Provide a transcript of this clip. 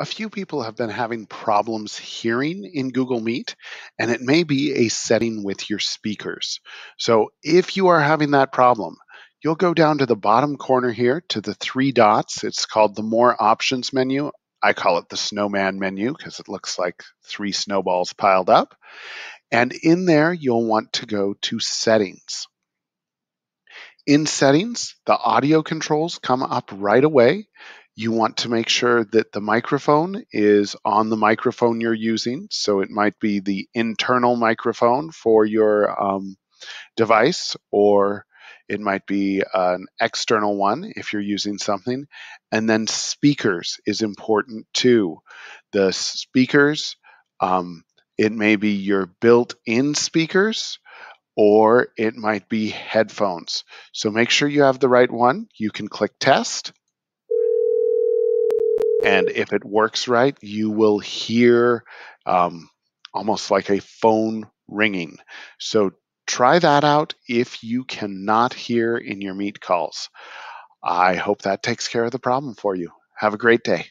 a few people have been having problems hearing in Google Meet, and it may be a setting with your speakers. So if you are having that problem, you'll go down to the bottom corner here to the three dots. It's called the More Options menu. I call it the Snowman menu because it looks like three snowballs piled up. And in there, you'll want to go to Settings. In Settings, the audio controls come up right away. You want to make sure that the microphone is on the microphone you're using. So it might be the internal microphone for your um, device, or it might be an external one if you're using something. And then speakers is important too. The speakers, um, it may be your built in speakers or it might be headphones. So make sure you have the right one. You can click test and if it works right, you will hear um, almost like a phone ringing. So try that out if you cannot hear in your meet calls. I hope that takes care of the problem for you. Have a great day.